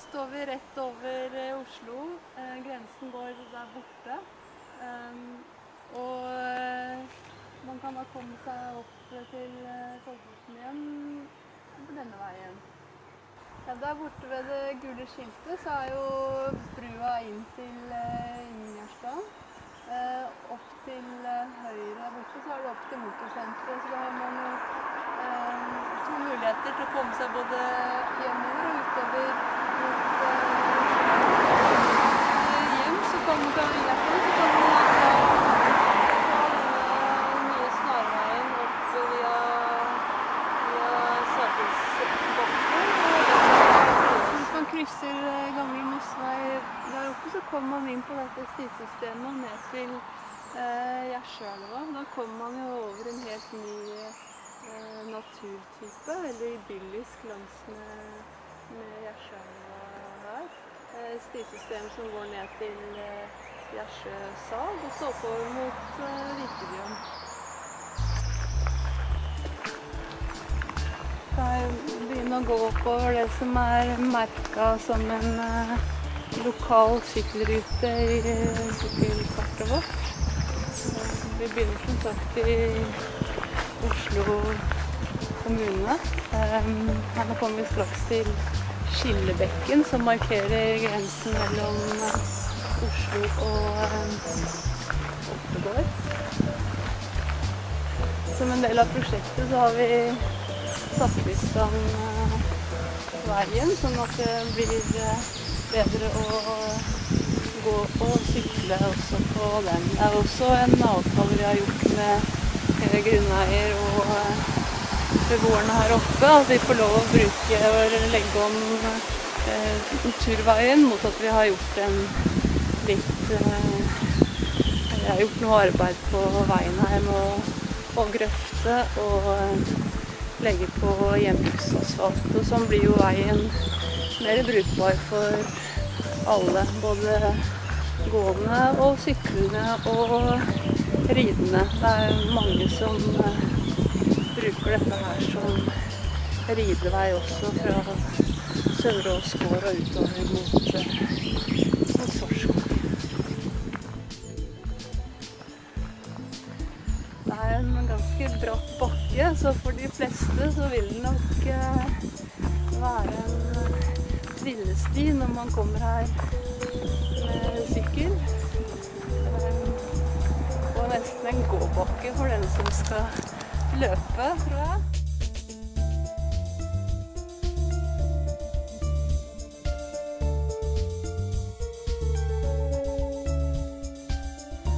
står vi rett over eh, Oslo. Eh, grensen går der borte. Um, og eh, man kan da komme seg opp til Kolbotn igjen på denne veien. Ja, der borte ved det gule skiltet så er jo brua inn til Ingjerdstad. Opp til høyre der borte så er det opp til motorsenteret. Så da har man to muligheter til å komme seg både hjemover og utover mot eh, hjem. Så kan man fra Ingjerdstad så kan man ta, ta denne nye snarveien opp via, via Sarpsborgbakken. Hvis man krysser eh, gamle Mossvei der oppe, så kommer man inn på dette stisystemet og ned til eh, Gjersjøelva. Da kommer man jo over en helt ny eh, naturtype. Veldig idyllisk langs med, med Gjersjøelva her. Eh, stisystem som går ned til eh, Gjerdsjøsal og så oppover mot eh, Vikebjørn. Jeg begynner å gå oppover det som er merka som en eh, lokal sykkelrute i sykkelkartet vårt. Vi begynner som sagt i Oslo kommune. Her her kommer vi straks til Skillebekken, som markerer grensen mellom Oslo og eh, Oppegård. Som en del av prosjektet så har vi satt i stand eh, veien, sånn at det blir eh, bedre å gå og sykle også på den. Det er også en avtale vi har gjort med eh, grunneier og eh, beboerne her oppe, at vi får lov å bruke og legge om eh, turveien mot at vi har gjort en litt eh, Vi har gjort noe arbeid på veien her med å, grøfte og eh, legge på hjemmehusasfalt. Og sånn blir jo veien mer brukbar for alle. Både gående og syklende og ridende. Det er mange som eh, bruker dette her som ridevei også fra Sørås gård og utover mot, eh, mot. Det er en ganske bratt bakke, så for de fleste så vil det nok eh, være en trillesti når man kommer her med sykkel. Eh, og nesten en gåbakke for den som skal løpe, tror jeg.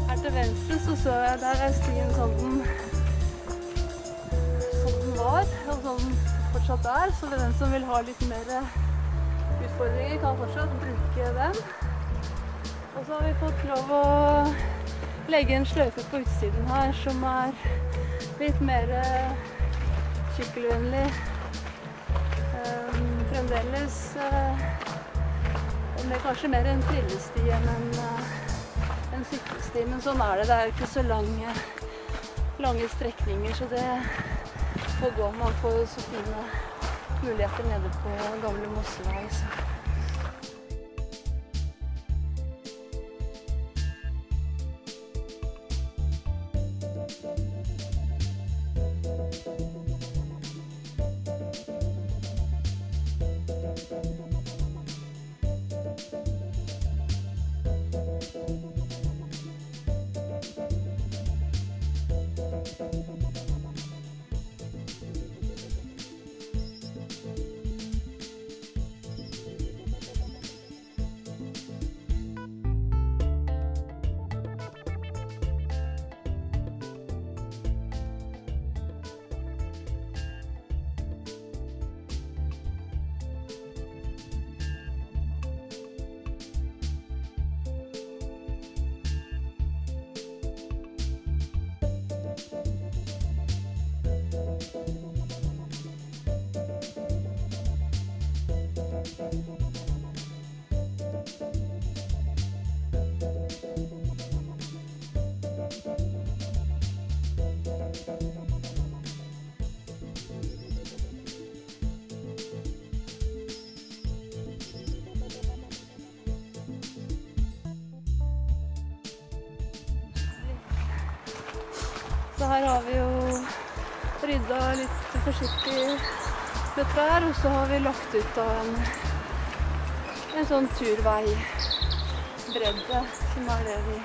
Her til venstre så så jeg der er stien sånn den, sånn den var, og sånn fortsatt er. Så den som vil ha litt mer utfordringer, kan fortsatt bruke den. Og så har vi fått lov å legge en sløyfe på utsiden her som er litt mer sykkelvennlig. Um, fremdeles uh, med kanskje mer en trillesti enn en uh, en sykkelsti, men sånn er det. Det er jo ikke så lange, lange strekninger, så det får gå. Man får jo så fine muligheter nede på gamle Mossevei. Så. Så her har vi jo rydda litt forsiktig med trær, og så har vi lagt ut av en, en sånn turveibredde, som er det vi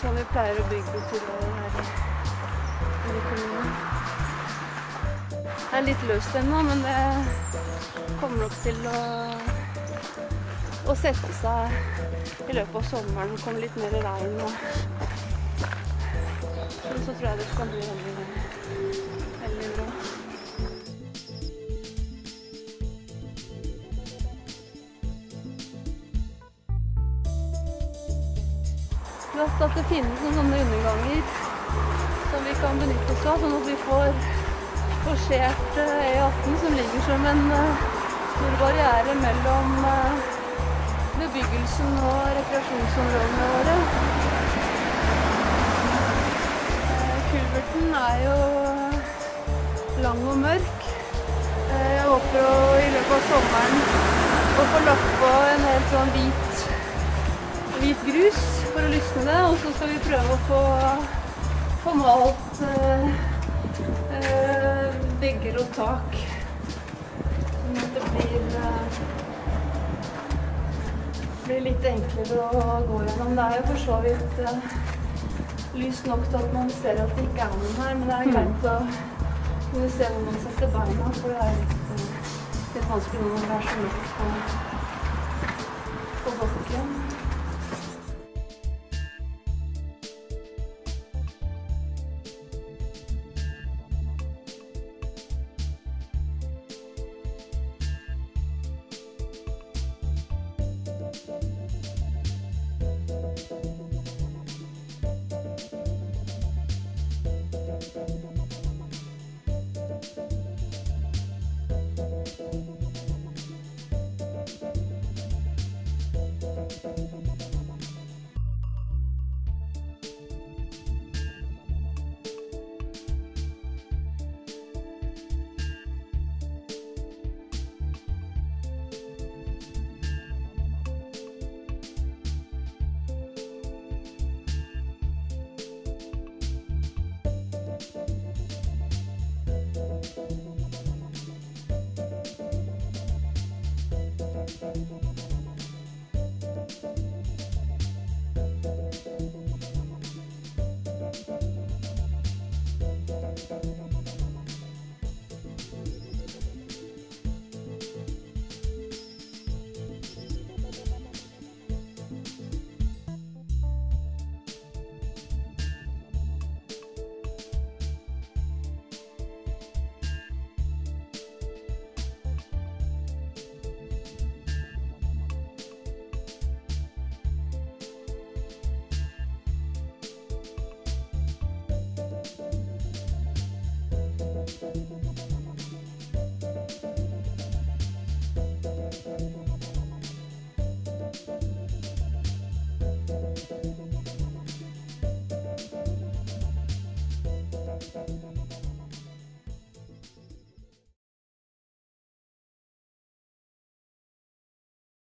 Som vi pleier å bygge turveier her i, i kommunen. Det er litt løst ennå, men det kommer nok til å, å sette seg i løpet av sommeren. Det kommer litt mer regn. Og, så tror jeg det skal bli veldig, veldig bra. Plast at det finnes noen sånne underganger som vi kan benytte oss av, sånn at vi får forsert eh, E18 som ligger som en eh, stor barriere mellom eh, bebyggelsen og rekreasjonsområdene våre. Kulverten er jo lang og mørk. Jeg håper å, i løpet av sommeren å få lagt på en helt sånn hvit, hvit grus for å lysne det. Og så skal vi prøve å få, få malt eh, eh, og tak. Sånn at det blir, eh, blir litt enklere å gå gjennom. Det er jo for så vidt eh, lyst nok til at man ser at det ikke er noen her, men det er greit å kunne se hvor man setter beina, for det er litt, eh, litt vanskelig når man er så mørkt